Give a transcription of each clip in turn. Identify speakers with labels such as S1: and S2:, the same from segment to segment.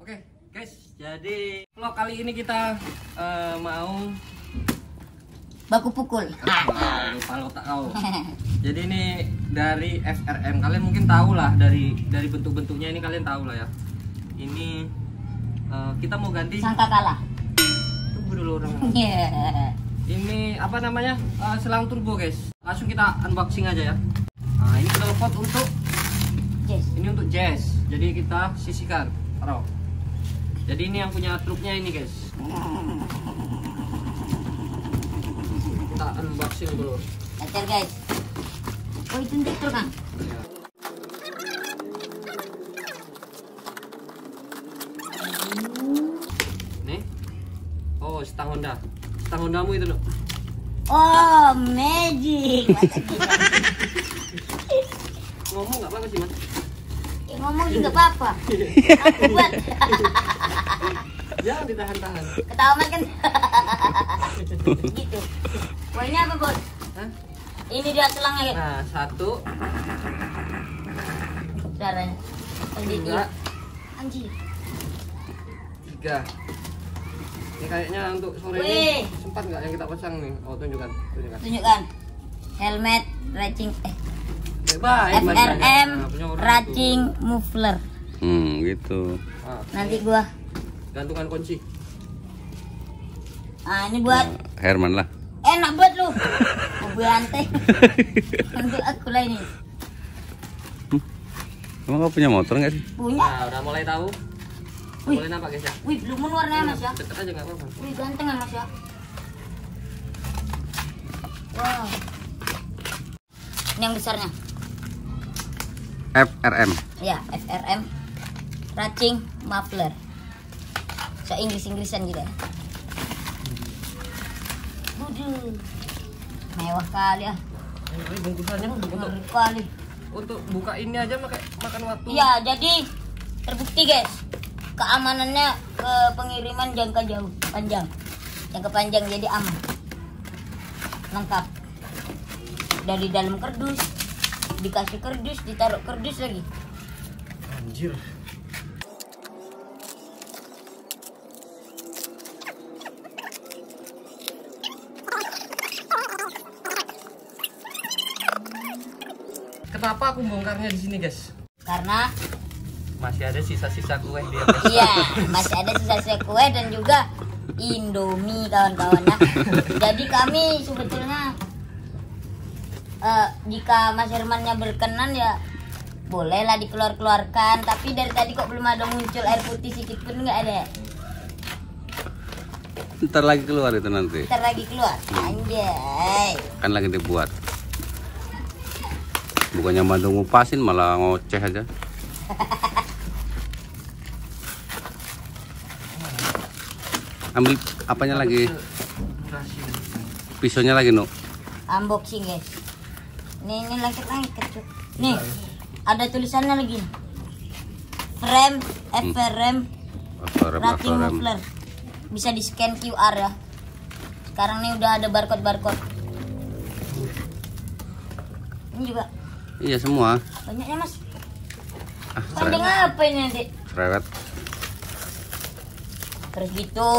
S1: Oke, guys. Jadi vlog kali ini kita eh, mau
S2: Baku pukul.
S1: Ah, lupa lo tak tahu. Jadi ini dari FRM. Kalian mungkin tahu lah dari dari bentuk-bentuknya ini kalian tahu lah ya. Ini eh, kita mau ganti.
S2: Sangka kalah.
S1: Tunggu dulu orang.
S2: Yeah.
S1: Ini apa namanya? Eh, selang turbo, guys. Langsung kita unboxing aja ya. Nah, ini knalpot untuk
S2: Yes.
S1: ini untuk jazz. Jadi kita sisihkan. Taruh. Jadi ini yang punya truknya ini, guys. Kita unboxing dulu.
S2: Later guys. Oh itu untuk truk kan?
S1: Ya. Nih. Oh, Honda. Stang Hondamu itu, Nuk.
S2: Oh magic.
S1: Ngomong nggak apa-apa sih, Mas.
S2: Ya, ngomong juga apa-apa. Aku buat.
S1: Jangan ditahan-tahan.
S2: Ketawa kan. gitu. Ini apa bos?
S1: Hah?
S2: Ini dia selangnya kan?
S1: Nah, satu,
S2: Caranya.
S1: dua,
S2: Anjir.
S1: tiga. Ini kayaknya untuk sore
S2: Wih.
S1: ini sempat nggak yang kita pasang nih? Oh, tunjukkan, tunjukkan.
S2: Tunjukkan. Helmet racing eh FRM
S1: Nah,
S2: racing muffler.
S3: Hmm, gitu.
S1: Ah,
S2: Nanti gua
S1: gantungan kunci.
S2: ah ini buat
S3: Herman lah.
S2: enak buat lu. Mobil lantai. Untuk aku lah ini.
S3: Emang kau punya motor nggak sih?
S2: Punya.
S1: Nah, udah mulai tahu.
S2: Wih.
S1: Boleh nampak guys ya?
S2: Wih, belum warnanya mas ya.
S1: Deket aja nggak apa-apa.
S2: Wih, ganteng ya mas ya. Wow. Ini yang besarnya.
S3: FRM.
S2: Ya, FRM Racing Muffler. So Inggris-Inggrisan gitu ya. Waduh. Mewah kali ya.
S1: Ini bungkusannya untuk
S2: kali.
S1: untuk buka ini aja makai makan waktu.
S2: Iya, jadi terbukti guys. Keamanannya ke pengiriman jangka jauh, panjang. Jangka panjang jadi aman. Lengkap. Dari dalam kardus, dikasih kardus, ditaruh kardus lagi.
S1: Anjir. Kenapa aku bongkarnya di sini, guys?
S2: Karena
S1: Masih ada sisa-sisa kue di atas.
S2: Iya, masih ada sisa-sisa kue dan juga Indomie kawan-kawan ya. Jadi kami sebetulnya eh, jika Mas Hermannya berkenan ya bolehlah dikeluar-keluarkan. Tapi dari tadi kok belum ada muncul air putih sedikit pun nggak ada.
S3: Ntar lagi keluar itu nanti.
S2: Ntar lagi keluar. Anjay.
S3: Kan lagi dibuat. Bukannya bantu ngupasin malah ngoceh aja. Ambil apanya lagi? Pisaunya lagi, Nu.
S2: Unboxing guys. Nih ini lengket-lengket Cuk. Nih ada tulisannya lagi. Frame FRM
S3: Aktorem,
S2: Rating
S3: aktorem.
S2: muffler bisa di scan QR ya. Sekarang nih udah ada barcode barcode. Ini juga
S3: Iya semua.
S2: banyaknya mas.
S3: Ah, cerewet.
S2: apa ini nanti?
S3: cerewet.
S2: Terus gitu.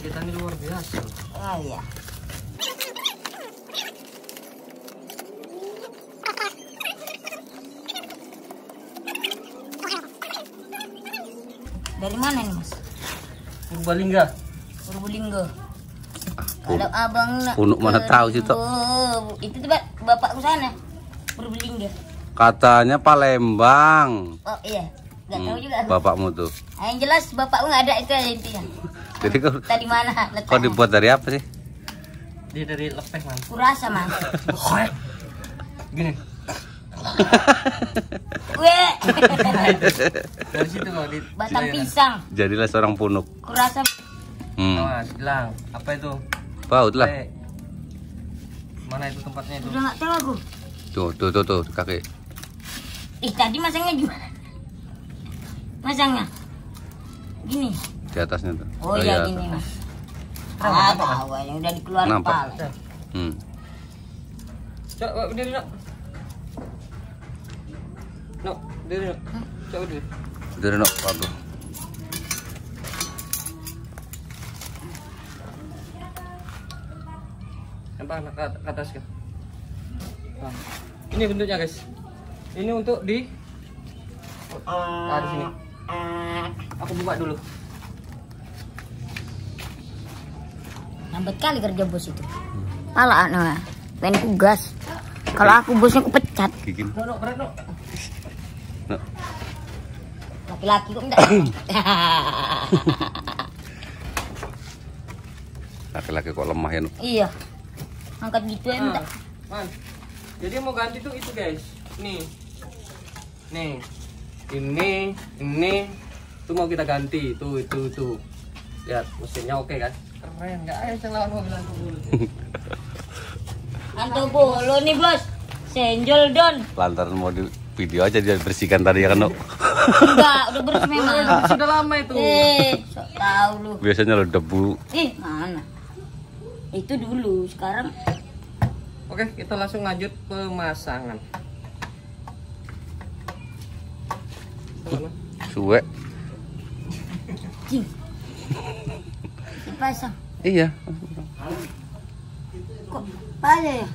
S1: Kita ini luar biasa.
S2: Oh iya. Dari mana nih mas?
S1: Purbalingga.
S2: Purbolinggo.
S3: Pun-
S2: Kalau abang nak
S3: Punuk mana tahu sih.
S2: Purbo- Itu tuh Pak, bapakku sana. Purbolinggo.
S3: Katanya Palembang.
S2: Oh iya. Gak tahu
S3: Hmm,
S2: juga. aku.
S3: bapakmu tuh.
S2: Ah, yang jelas bapakku nggak ada itu aja intinya.
S3: Jadi kau,
S2: Tadi mana
S3: kau
S2: letaknya?
S3: dibuat dari apa sih?
S1: Dia dari lepeh, Man.
S2: Kurasa mas.
S1: Gini.
S2: Weh.
S1: Dari situ kok di
S2: Batang pisang.
S3: Jadilah seorang punuk.
S2: Kurasa.
S3: Hmm.
S1: Mas, bilang apa itu?
S3: Baut lah.
S1: Eh, Mana itu tempatnya itu?
S2: Udah nggak tahu aku.
S3: Tuh, tuh, tuh, tuh, di kaki.
S2: Ih tadi masangnya gimana? Masangnya? Gini.
S3: Di atasnya tuh.
S2: Oh, iya gini mas. Ah tahu yang udah dikeluarin
S3: Nampak.
S2: kepala.
S3: Hmm.
S1: Coba berdiri nak. Nak. Coba berdiri.
S3: Dari no, aduh.
S1: Nampak anak ke ke atas kan? Nah, ini bentuknya guys. Ini untuk di ah, di sini. Aku buka dulu.
S2: Lambat kali kerja bos itu. Pala nah, pengen ku gas. Kalau aku bosnya aku pecat.
S3: Gigi.
S1: No, no, berat. No.
S2: Laki-laki kok enggak.
S3: Laki-laki kok lemah ya,
S2: iya. Angkat gitu ya enggak.
S1: Man. Jadi mau ganti tuh itu guys. Nih. Nih. Ini, ini tuh mau kita ganti. Tuh, itu, tuh. Lihat mesinnya oke kan? Keren, nggak ada yang lawan mobil antum dulu.
S2: Anto bolo nih bos. Senjol don.
S3: Lantaran mau di video aja dia bersihkan tadi ya kan, no.
S2: Enggak, udah bersih memang.
S1: Sudah lama itu.
S2: Eh, sok tahu lu.
S3: Biasanya lo debu.
S2: Ih, mana? Itu dulu, sekarang
S1: Oke, kita langsung lanjut pemasangan. Mana?
S3: Suwe.
S2: cing. Dipasang.
S3: Iya.
S2: Kok pada ya?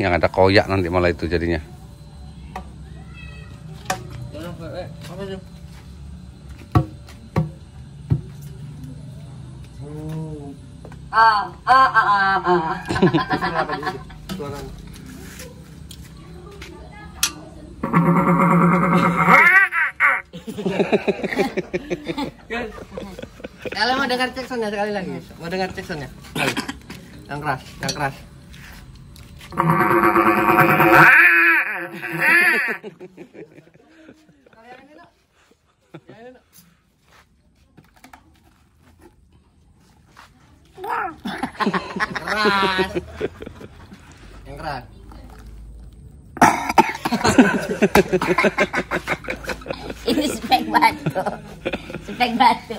S3: Yang ada koyak nanti malah itu jadinya.
S2: Ah, ah, ah, ah, ah.
S1: mau dengar cek soundnya sekali lagi? Mau dengar? Sekali. Yang keras, yang keras. Kalian ini, Nak. Yang ini, Nak. Yang keras. Yang keras.
S2: Ini spek batu. Spek batu.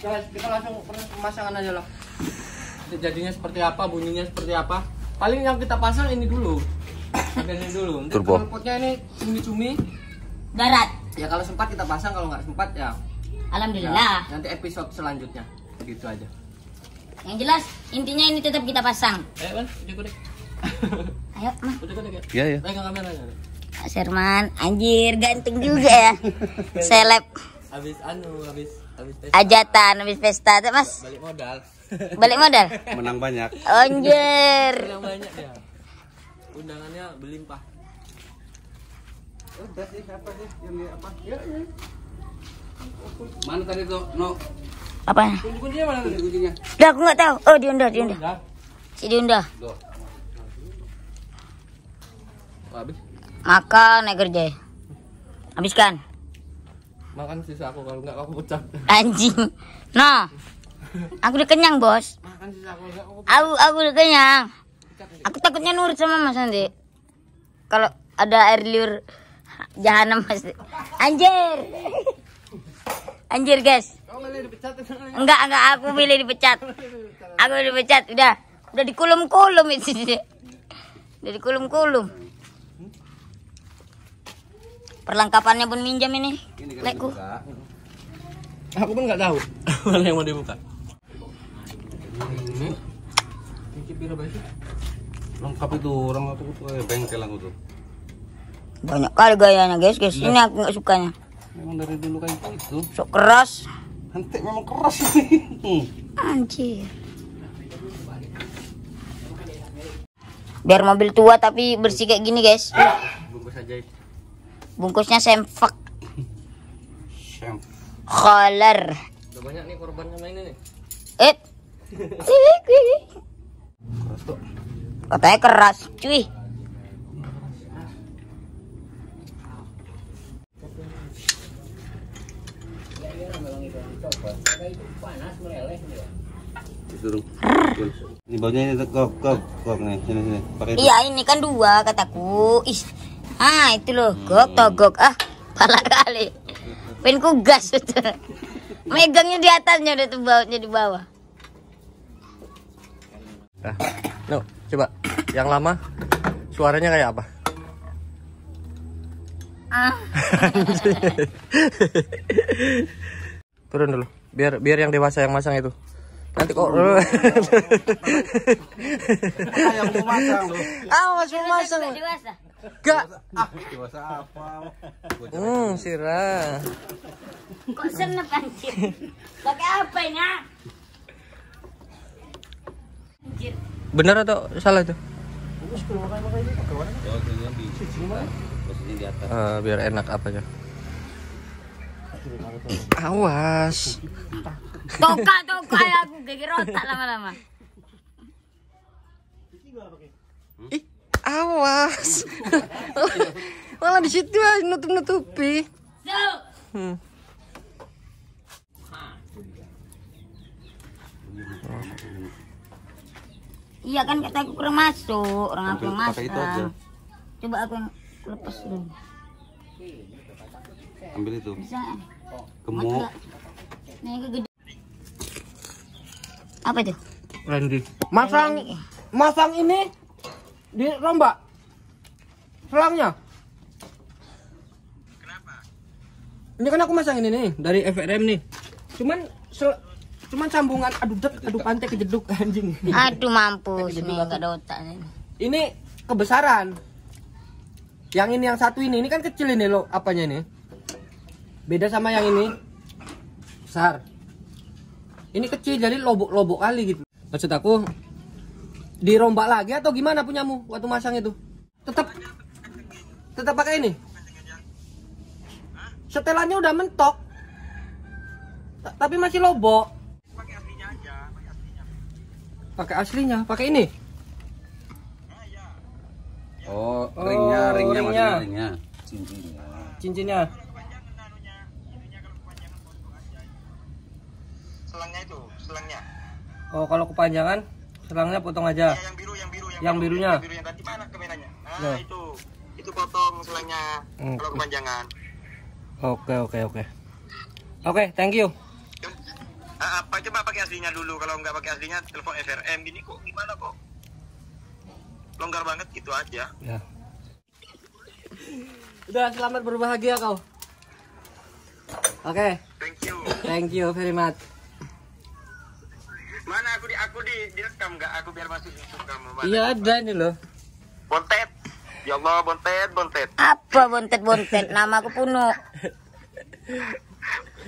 S1: Kita langsung pemasangan aja lah. Jadinya seperti apa, bunyinya seperti apa. Paling yang kita pasang ini dulu. Ini dulu. Nanti
S3: Turbo.
S1: knalpotnya ini cumi-cumi.
S2: Darat.
S1: Ya kalau sempat kita pasang, kalau nggak sempat ya, ya
S2: Alhamdulillah.
S1: nanti episode selanjutnya. Begitu aja.
S2: Yang jelas intinya ini tetap kita pasang.
S1: Bang, udah deh.
S2: Ayo, mah.
S1: Udah deh.
S3: Iya, iya.
S2: Pak Serman, anjir ganteng juga ya. Seleb
S1: Habis anu, habis habis tes
S2: ajatan habis pesta Mas.
S1: balik modal.
S2: Balik modal.
S3: Menang banyak.
S2: Anjir.
S1: Yang banyak ya. Undangannya berlimpah. Udah sih, apa sih? Yang apa? Ya, ya.
S3: Mana tadi tuh? No.
S2: Apa?
S1: Kunci-kuncinya mana tadi?
S3: Kuncinya.
S2: Udah aku nggak tahu. Oh, diundah, diundah.
S1: Udah.
S2: Si diundah.
S1: Oh, habis.
S2: Makan naik kerja. Habiskan.
S1: Makan sisa aku kalau enggak aku pecat.
S2: Anjing. Nah. Aku udah kenyang, Bos.
S1: Aku aku
S2: udah kenyang. Aku takutnya nurut sama Mas nanti. Kalau ada air liur jahanam Mas. Anjir. Anjir, guys. Enggak, enggak aku pilih dipecat. Aku dipecat. Udah. Udah dikulum-kulum itu. Udah dikulum-kulum. Perlengkapannya pun minjam ini.
S3: Ini
S2: Lekku.
S1: Aku pun enggak tahu mana yang mau dibuka. Ini. Ini pira baik.
S3: Lengkap itu orang aku tuh kayak bengkel aku tuh.
S2: Banyak kali gayanya, guys, guys. Ini aku nggak sukanya.
S3: Memang dari dulu kayak gitu.
S2: Sok keras.
S3: Nanti memang keras ini.
S2: Anjir. Biar mobil tua tapi bersih kayak gini, guys.
S1: Bungkus aja.
S2: Bungkusnya color.
S1: Udah banyak nih korban sama ini nih.
S2: Eh.
S3: Kok.
S2: Katanya keras, cuy.
S3: Disuruh. Ini baunya ini kok kok kok nih sini sini pakai itu.
S2: Iya, ini kan dua kataku. Ih. Ah, itu loh. Gok togok. Ah, pala kali. Pengen ku gas. Megangnya di atasnya udah tuh bautnya di bawah.
S1: Nah, no, coba. Yang lama suaranya kayak apa?
S2: Ah.
S1: Turun dulu. Biar biar yang dewasa yang masang itu. Nanti kok
S3: yang mau masang lu.
S1: Awas mau masang.
S2: Dewasa.
S1: Gak.
S3: Ah, dewasa apa?
S1: Hmm, sirah.
S2: Kok senep anjir? Pakai apa ini?
S1: Bener atau salah itu? Eh, biar enak apanya. Awas.
S2: Toka toka ya aku geger otak lama-lama.
S1: Ih, awas. Malah di situ aja nutup-nutupi.
S2: So,
S1: Hmm.
S2: Iya kan kata aku kurang masuk, orang aku
S3: Pakai itu aja.
S2: Coba aku yang lepas dulu.
S3: Ambil itu.
S2: Bisa?
S3: Gemuk.
S2: Nih gede. Apa itu?
S1: Randy. Masang masang ini di rombak. Selangnya. Kenapa? Ini kan aku masang ini nih dari FRM nih. Cuman sel- cuman sambungan aduh dek aduh pantai kejeduk anjing.
S2: Aduh mampus, ini nggak ada otaknya.
S1: Ini kebesaran. Yang ini yang satu ini ini kan kecil ini loh apanya ini. Beda sama yang ini. Besar. Ini kecil jadi lobok-lobok kali gitu. Maksud aku dirombak lagi atau gimana punyamu waktu masang itu? Tetap tetap pakai ini. Setelannya udah mentok. Ta- Tapi masih lobok. Pakai aslinya, pakai ini.
S3: Oh,
S1: Oh,
S3: ringnya, ringnya,
S1: ringnya.
S3: maksudnya ringnya. Cincinnya.
S1: Cincinnya.
S4: selangnya itu selangnya
S1: Oh, kalau kepanjangan selangnya potong aja.
S4: ya, yang biru yang biru
S1: Yang
S4: biru,
S1: birunya.
S4: yang biru yang tadi mana kameranya nah
S1: Loh.
S4: itu itu potong selangnya
S1: Hmm.
S4: kalau kepanjangan
S1: Oke, oke, oke. Oke, thank you.
S4: Apa coba pakai aslinya dulu kalau nggak pakai aslinya telepon FRM gini kok gimana kok longgar banget gitu aja
S1: Ya. Udah selamat berbahagia kau. Oke,
S4: thank you
S1: thank you very much.
S4: mana aku di aku di direkam nggak aku biar masuk YouTube kamu?
S1: Iya ada ini loh.
S4: bontet ya Allah bontet bontet
S2: Apa bontet-bontet? Nama aku Puno.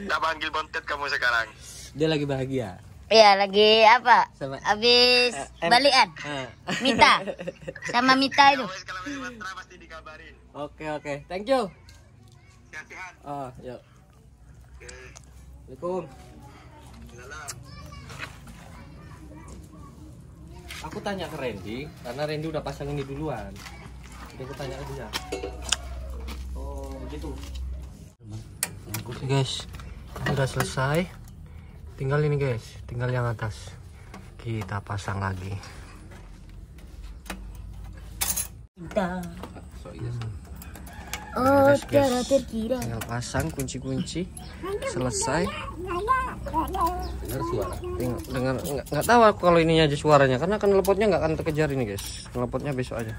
S4: tak panggil bontet kamu sekarang
S1: Dia lagi bahagia.
S2: Iya lagi apa?
S1: Sama-
S2: Habis
S1: Eh, em-
S2: balikan.
S1: Ah.
S2: Mita. Sama Mita itu.
S1: Oke, oke. Thank you.
S4: sehat-sehat
S1: Oh, yuk.
S4: Oke.
S1: Assalamualaikum.
S4: Salam.
S1: Aku tanya ke Randy karena Randy udah pasang ini duluan. Jadi aku tanya ke dia. Oh, gitu. Oke guys, udah selesai. Tinggal ini guys, tinggal yang atas. Kita pasang lagi.
S2: Oh, terkira.
S1: Tinggal pasang kunci-kunci. Selesai.
S3: Dengar suara.
S1: Tinggal dengar nggak nggak tahu aku kalau ininya aja suaranya karena kan lepotnya nggak akan terkejar ini guys. Lepotnya besok aja.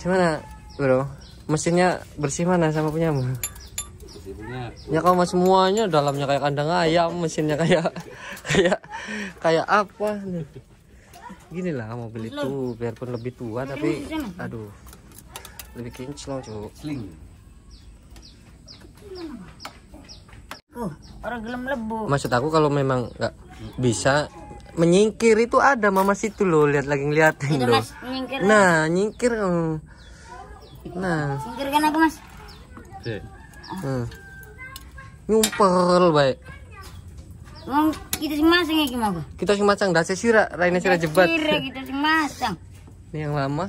S1: Gimana, bro? Mesinnya bersih mana sama punyamu? Ya kalau mas semuanya dalamnya kayak kandang ayam, mesinnya kayak kayak kayak apa? Gini lah mobil itu biarpun lebih tua tapi aduh lebih kinclong cuk.
S3: sling.
S2: Oh, orang gelem lebu.
S1: Maksud aku kalau memang nggak bisa menyingkir itu ada mama situ loh lihat lagi ngeliatin
S2: Itu
S1: loh.
S2: mas, nyingkir.
S1: Nah nyingkir. hmm. Nah,
S2: Singkirkan aku mas.
S3: Oke.
S1: hmm. Nyumpel baik.
S2: Kita sing masang ya gimana?
S1: Kita sing macang dasi sira, raine sira jebat.
S2: Kira kita sing masang.
S1: Ini yang lama.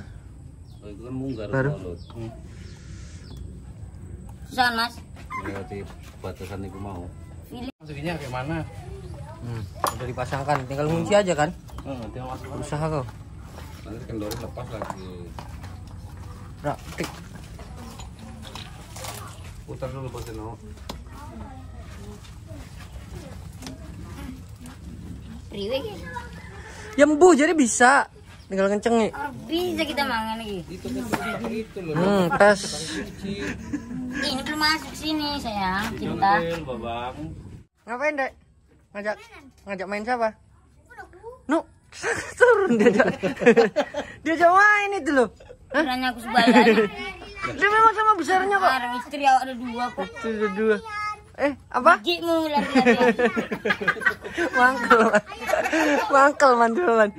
S3: Oh, itu kan munggar
S1: Baru.
S3: Hmm.
S2: Susah mas.
S3: Berarti batasan itu mau. Masukinnya kayak mana?
S1: Hmm, udah dipasangkan, tinggal kunci aja kan?
S3: Masuk.
S1: Usaha kau.
S3: Nanti kendori lepas lagi.
S1: Praktik.
S3: Putar dulu pas
S2: priwe ki.
S1: Yembu jadi bisa. Tinggal kenceng nih.
S2: Oh, bisa kita mangan lagi.
S1: Hmm, tes.
S2: Ini belum masuk sini sayang, cinta.
S1: Ngapain, Dek? Ngajak ngajak main siapa? Nu, turun dia. Dia main itu loh.
S2: Kiranya aku aja.
S1: Dia memang sama besarnya kok.
S2: Istri awak ada dua kok.
S1: Itu ada dua. Eh, apa?
S2: Gigimu.
S1: Mangkel, man. Mangkel, man, dulu, man.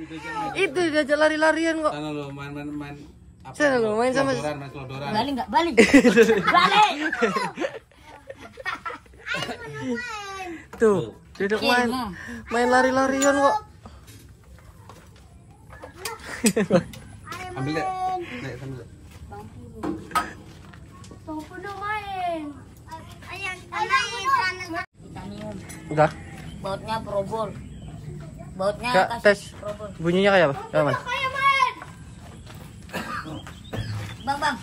S1: Itu diajak lari-larian kok.
S3: Sana lo main main main apa?
S1: Sana lo main sama
S3: Selodoran, main selodoran.
S2: Balik nggak? Balik. Balik.
S1: tuh, duduk main. Main lari-larian kok.
S3: Ambil deh. Dek, ambil dek.
S2: Titanium.
S1: Udah.
S2: Bautnya probol. Bautnya
S1: Kak, tes.
S2: probol.
S1: Bunyinya kayak apa? Kayak mana?
S2: Bang, bang.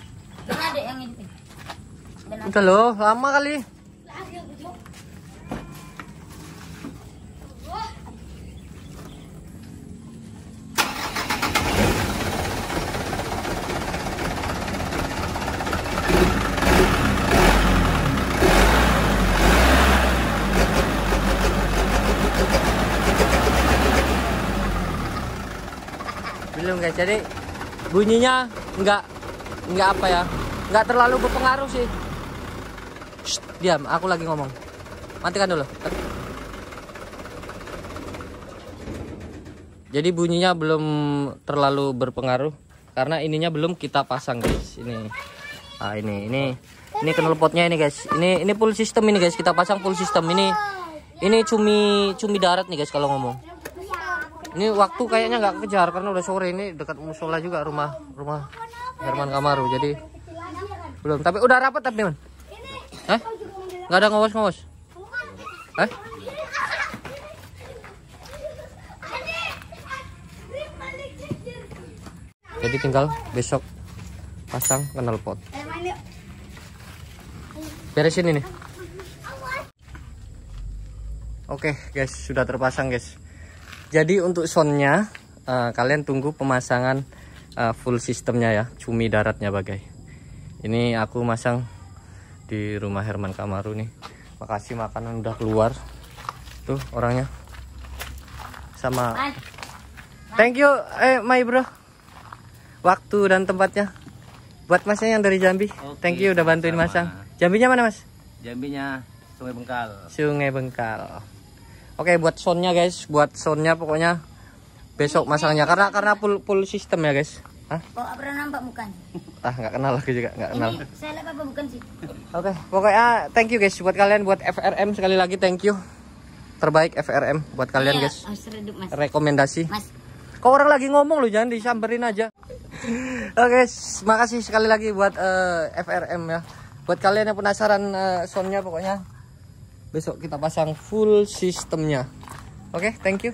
S2: Ini ada yang ini.
S1: Udah loh, lama kali. Jadi bunyinya enggak enggak apa ya enggak terlalu berpengaruh sih. Shh, diam aku lagi ngomong. Matikan dulu. Jadi bunyinya belum terlalu berpengaruh karena ininya belum kita pasang guys. Ini ah ini ini ini knalpotnya ini guys. Ini ini full system ini guys. Kita pasang full system. Ini ini cumi cumi darat nih guys kalau ngomong ini waktu kayaknya nggak kejar karena udah sore. Ini dekat musola juga rumah rumah Herman Kamaru. Jadi belum. Tapi udah rapat tapi man eh nggak ada ngawas ngawas eh jadi tinggal besok pasang knalpot beresin ini. Oke guys. Sudah terpasang guys jadi untuk soundnya eh, kalian tunggu pemasangan eh, full sistemnya ya cumi daratnya bagai. Ini aku masang di rumah Herman Kamaru nih. Makasih makanan udah keluar. Tuh orangnya. Sama. Thank you eh my bro. Waktu dan tempatnya. Buat masnya yang dari Jambi. Thank you udah bantuin masang. Jambinya mana mas?
S3: Jambinya Sungai Bengkal.
S1: Sungai Bengkal oke buat soundnya guys buat soundnya pokoknya besok masangnya karena karena full full sistem ya guys Hah?
S2: kok nggak pernah nampak mukanya?
S1: ah nggak kenal aku juga nggak kenal
S2: Ini saya lihat apa bukan sih?
S1: Oke, pokoknya thank you guys buat kalian buat FRM sekali lagi thank you. Terbaik FRM buat kalian
S2: Iya,
S1: guys.
S2: Redup mas.
S1: Rekomendasi.
S2: Mas,
S1: Kok orang lagi ngomong lu jangan disamperin aja. Oke, guys, makasih sekali lagi buat eh, FRM ya. Buat kalian yang penasaran eh, soundnya pokoknya besok kita pasang full sistemnya. Oke, thank you.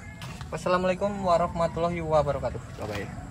S1: Wassalamualaikum warahmatullahi wabarakatuh. Bye bye.